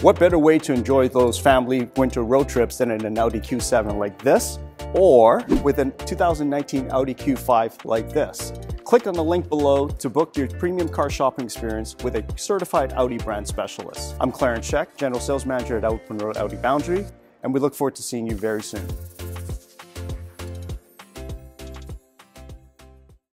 What better way to enjoy those family winter road trips than in an Audi Q7 like this, or with a 2019 Audi Q5 like this? Click on the link below to book your premium car shopping experience with a certified Audi brand specialist. I'm Clarence Scheck, General Sales Manager at OpenRoad Audi Boundary, and we look forward to seeing you very soon.